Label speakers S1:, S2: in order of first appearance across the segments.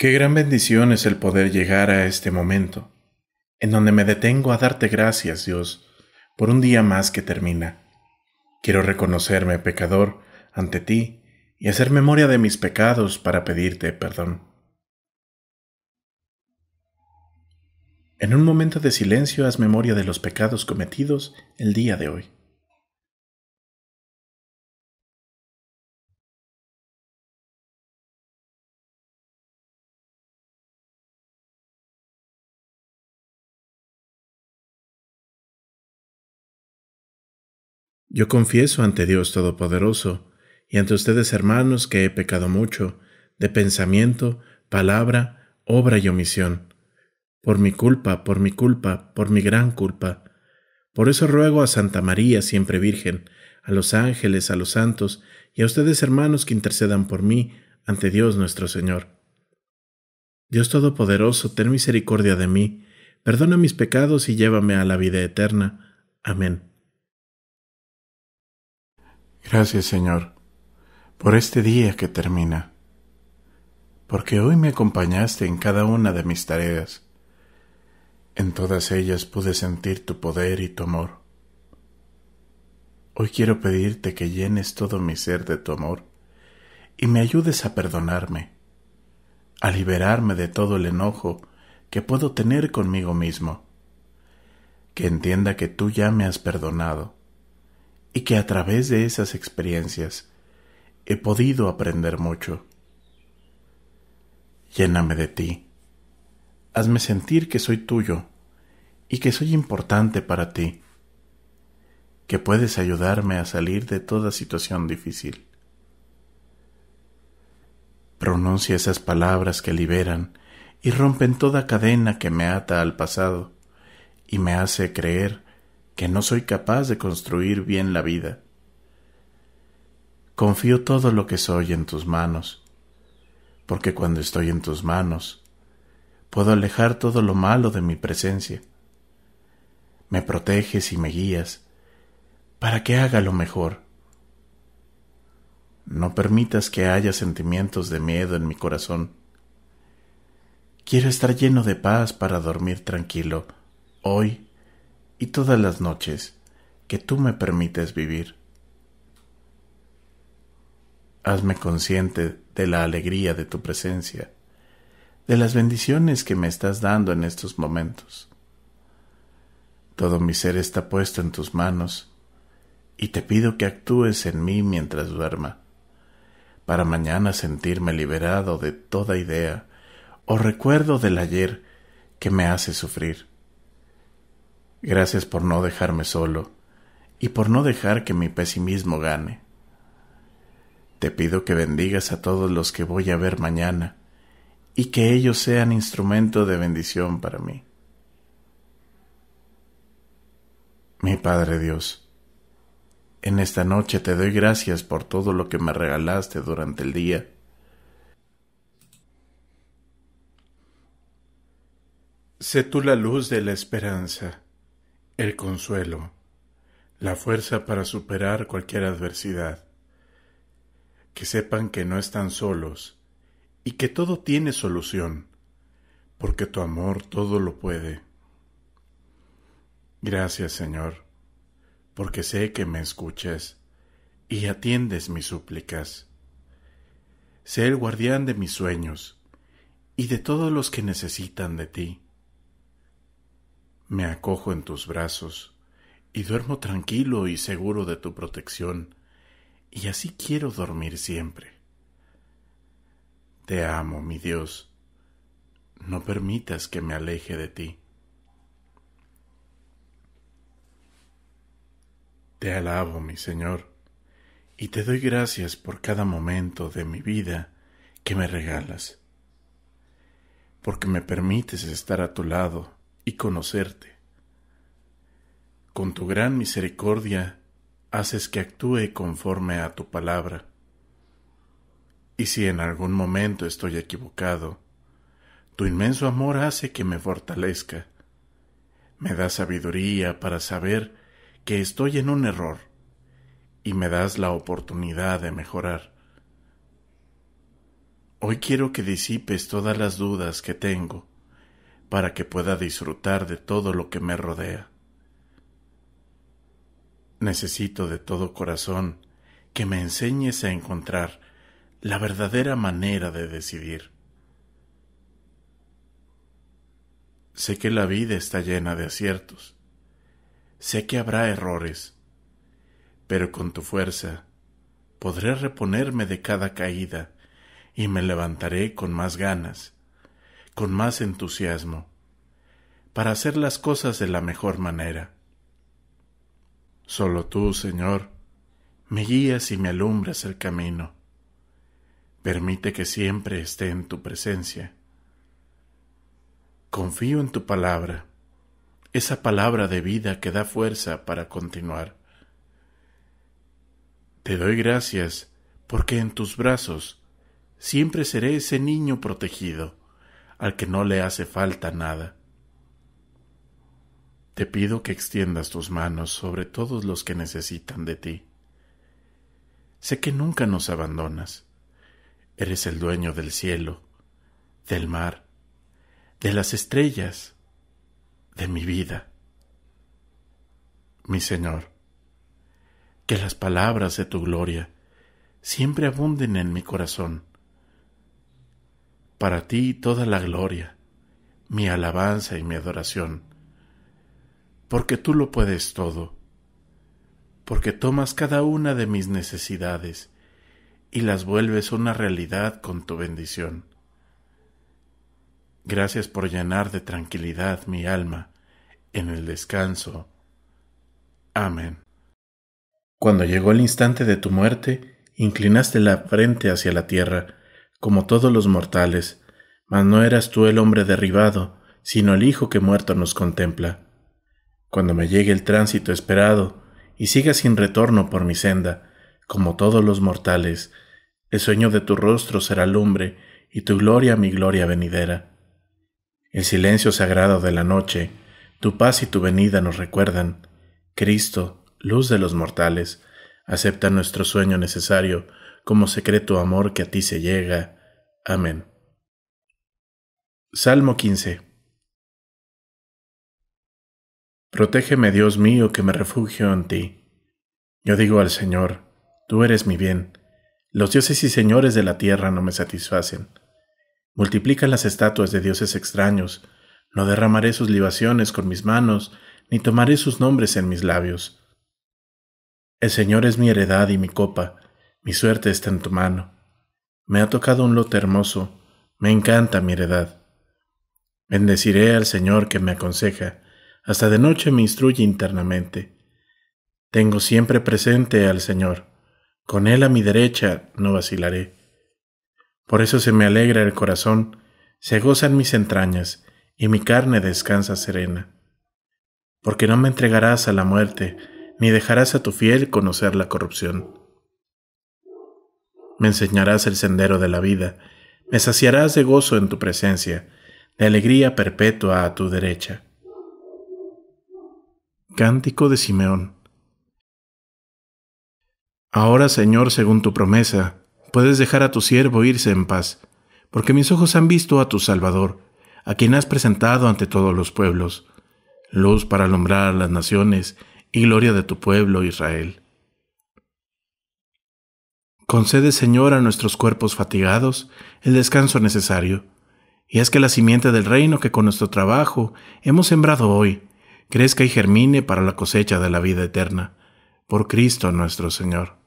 S1: Qué gran bendición es el poder llegar a este momento, en donde me detengo a darte gracias, Dios, por un día más que termina. Quiero reconocerme pecador ante ti y hacer memoria de mis pecados para pedirte perdón. En un momento de silencio haz memoria de los pecados cometidos el día de hoy. Yo confieso ante Dios Todopoderoso y ante ustedes hermanos que he pecado mucho, de pensamiento, palabra, obra y omisión, por mi culpa, por mi culpa, por mi gran culpa. Por eso ruego a Santa María, siempre Virgen, a los ángeles, a los santos y a ustedes hermanos que intercedan por mí ante Dios nuestro Señor. Dios Todopoderoso, ten misericordia de mí, perdona mis pecados y llévame a la vida eterna. Amén. Gracias Señor por este día que termina, porque hoy me acompañaste en cada una de mis tareas. En todas ellas pude sentir tu poder y tu amor. Hoy quiero pedirte que llenes todo mi ser de tu amor y me ayudes a perdonarme, a liberarme de todo el enojo que puedo tener conmigo mismo, que entienda que tú ya me has perdonado y que a través de esas experiencias he podido aprender mucho. Lléname de ti. Hazme sentir que soy tuyo y que soy importante para ti, que puedes ayudarme a salir de toda situación difícil. Pronuncia esas palabras que liberan y rompen toda cadena que me ata al pasado y me hace creer que no soy capaz de construir bien la vida. Confío todo lo que soy en tus manos, porque cuando estoy en tus manos, puedo alejar todo lo malo de mi presencia. Me proteges y me guías para que haga lo mejor. No permitas que haya sentimientos de miedo en mi corazón. Quiero estar lleno de paz para dormir tranquilo hoy y todas las noches que tú me permites vivir. Hazme consciente de la alegría de tu presencia, de las bendiciones que me estás dando en estos momentos. Todo mi ser está puesto en tus manos y te pido que actúes en mí mientras duerma, para mañana sentirme liberado de toda idea o recuerdo del ayer que me hace sufrir. Gracias por no dejarme solo y por no dejar que mi pesimismo gane. Te pido que bendigas a todos los que voy a ver mañana y que ellos sean instrumento de bendición para mí. Mi Padre Dios, en esta noche te doy gracias por todo lo que me regalaste durante el día. Sé tú la luz de la esperanza el consuelo, la fuerza para superar cualquier adversidad. Que sepan que no están solos y que todo tiene solución, porque tu amor todo lo puede. Gracias, Señor, porque sé que me escuchas y atiendes mis súplicas. Sé el guardián de mis sueños y de todos los que necesitan de ti me acojo en tus brazos y duermo tranquilo y seguro de tu protección, y así quiero dormir siempre. Te amo, mi Dios, no permitas que me aleje de ti. Te alabo, mi Señor, y te doy gracias por cada momento de mi vida que me regalas, porque me permites estar a tu lado y conocerte. Con tu gran misericordia haces que actúe conforme a tu palabra. Y si en algún momento estoy equivocado, tu inmenso amor hace que me fortalezca. Me da sabiduría para saber que estoy en un error y me das la oportunidad de mejorar. Hoy quiero que disipes todas las dudas que tengo para que pueda disfrutar de todo lo que me rodea. Necesito de todo corazón que me enseñes a encontrar la verdadera manera de decidir. Sé que la vida está llena de aciertos, sé que habrá errores, pero con tu fuerza podré reponerme de cada caída y me levantaré con más ganas, con más entusiasmo, para hacer las cosas de la mejor manera. Solo tú, Señor, me guías y me alumbras el camino. Permite que siempre esté en tu presencia. Confío en tu palabra, esa palabra de vida que da fuerza para continuar. Te doy gracias porque en tus brazos siempre seré ese niño protegido al que no le hace falta nada. Te pido que extiendas tus manos sobre todos los que necesitan de ti. Sé que nunca nos abandonas. Eres el dueño del cielo, del mar, de las estrellas, de mi vida. Mi Señor, que las palabras de tu gloria siempre abunden en mi corazón. Para ti toda la gloria, mi alabanza y mi adoración porque tú lo puedes todo, porque tomas cada una de mis necesidades y las vuelves una realidad con tu bendición. Gracias por llenar de tranquilidad mi alma en el descanso. Amén. Cuando llegó el instante de tu muerte, inclinaste la frente hacia la tierra, como todos los mortales, mas no eras tú el hombre derribado, sino el Hijo que muerto nos contempla cuando me llegue el tránsito esperado y siga sin retorno por mi senda, como todos los mortales, el sueño de tu rostro será lumbre y tu gloria mi gloria venidera. El silencio sagrado de la noche, tu paz y tu venida nos recuerdan. Cristo, luz de los mortales, acepta nuestro sueño necesario como secreto amor que a ti se llega. Amén. Salmo 15 Protégeme, Dios mío, que me refugio en ti. Yo digo al Señor, tú eres mi bien. Los dioses y señores de la tierra no me satisfacen. Multiplican las estatuas de dioses extraños. No derramaré sus libaciones con mis manos, ni tomaré sus nombres en mis labios. El Señor es mi heredad y mi copa, mi suerte está en tu mano. Me ha tocado un lote hermoso, me encanta mi heredad. Bendeciré al Señor que me aconseja, hasta de noche me instruye internamente. Tengo siempre presente al Señor, con Él a mi derecha no vacilaré. Por eso se me alegra el corazón, se gozan mis entrañas, y mi carne descansa serena. Porque no me entregarás a la muerte, ni dejarás a tu fiel conocer la corrupción. Me enseñarás el sendero de la vida, me saciarás de gozo en tu presencia, de alegría perpetua a tu derecha. Cántico de Simeón. Ahora, Señor, según tu promesa, puedes dejar a tu siervo irse en paz, porque mis ojos han visto a tu Salvador, a quien has presentado ante todos los pueblos, luz para alumbrar a las naciones y gloria de tu pueblo Israel. Concede, Señor, a nuestros cuerpos fatigados el descanso necesario, y haz que la simiente del reino que con nuestro trabajo hemos sembrado hoy, crezca y germine para la cosecha de la vida eterna, por Cristo nuestro Señor.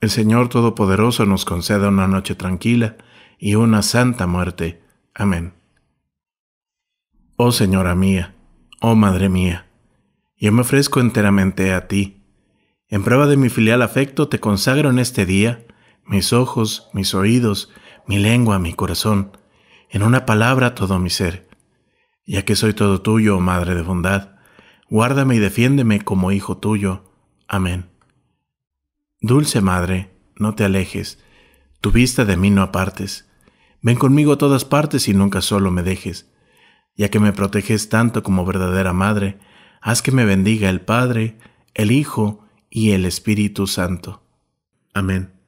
S1: El Señor Todopoderoso nos conceda una noche tranquila y una santa muerte. Amén. Oh Señora mía, oh Madre mía, yo me ofrezco enteramente a ti. En prueba de mi filial afecto te consagro en este día mis ojos, mis oídos, mi lengua, mi corazón, en una palabra todo mi ser ya que soy todo tuyo, oh Madre de bondad, guárdame y defiéndeme como hijo tuyo. Amén. Dulce Madre, no te alejes, tu vista de mí no apartes. Ven conmigo a todas partes y nunca solo me dejes. Ya que me proteges tanto como verdadera Madre, haz que me bendiga el Padre, el Hijo y el Espíritu Santo. Amén.